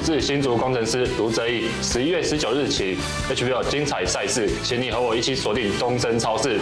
我是新竹工程师卢哲义，十一月十九日起，HBO 精彩赛事，请你和我一起锁定东森超市。